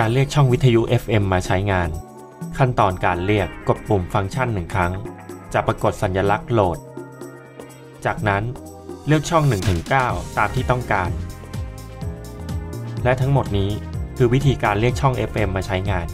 การเรียกช่องวิทยุ FM มาใช้งาน ขั้นตอนการเรียกกดปุ่มฟังก์ชันหนึ่งครั้ง จะปรากฏสัญลักษณ์โหลด จากนั้นเลือกช่อง 1-9 ตามที่ต้องการ และทั้งหมดนี้คือวิธีการเรียกช่อง FM มาใช้งาน